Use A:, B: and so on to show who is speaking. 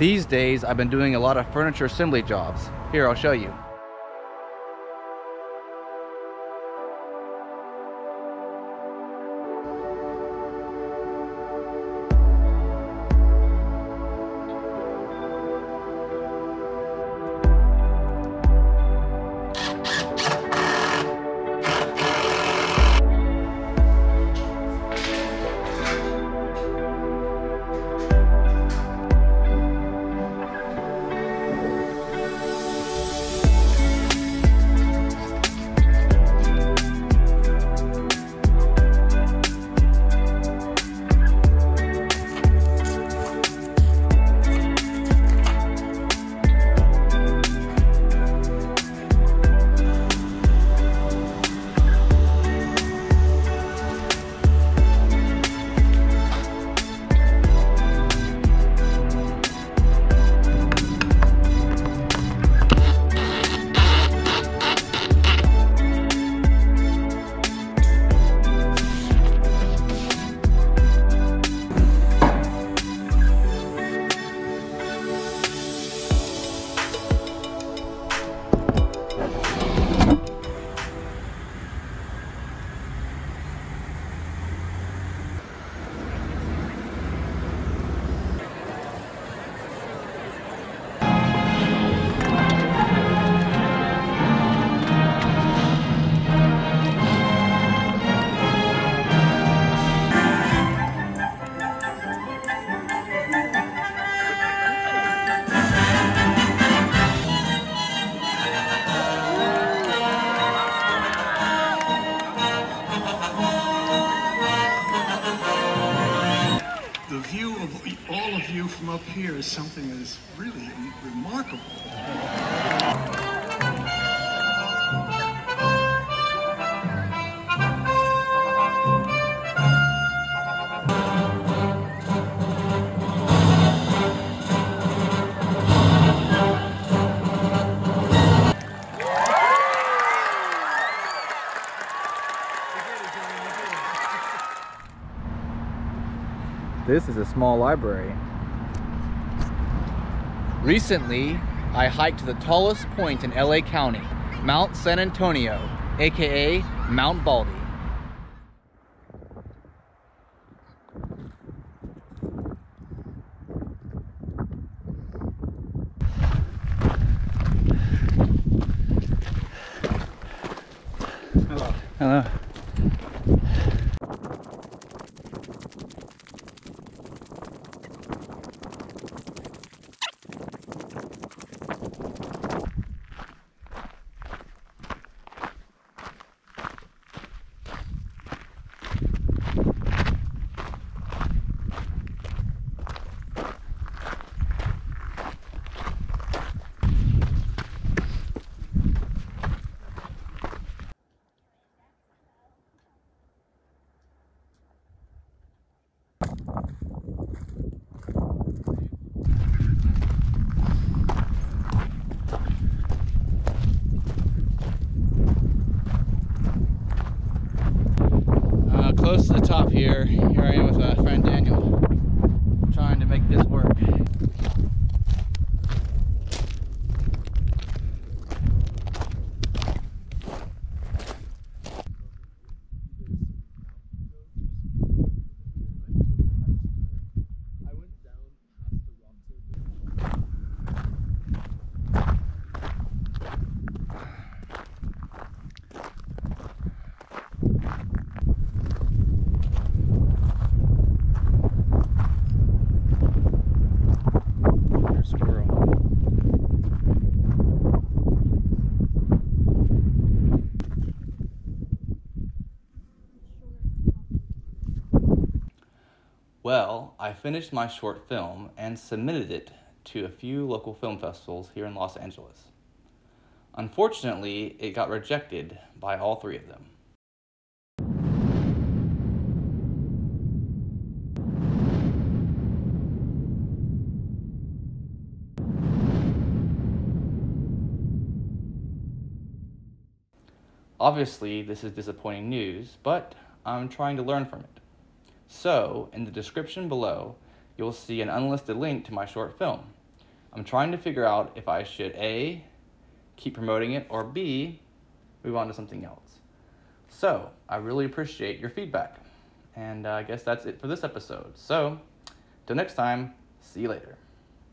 A: These days, I've been doing a lot of furniture assembly jobs. Here, I'll show you.
B: Up here is something that is really remarkable.
A: This is a small library. Recently, I hiked to the tallest point in LA County, Mount San Antonio, aka Mount Baldy.
B: Hello.
A: Hello. Uh, close to the top here. Here I am with uh, my friend Daniel, trying to make this work. Squirrel. Well, I finished my short film and submitted it to a few local film festivals here in Los Angeles. Unfortunately, it got rejected by all three of them. Obviously, this is disappointing news, but I'm trying to learn from it. So, in the description below, you'll see an unlisted link to my short film. I'm trying to figure out if I should A, keep promoting it, or B, move on to something else. So, I really appreciate your feedback. And uh, I guess that's it for this episode. So, till next time, see you later.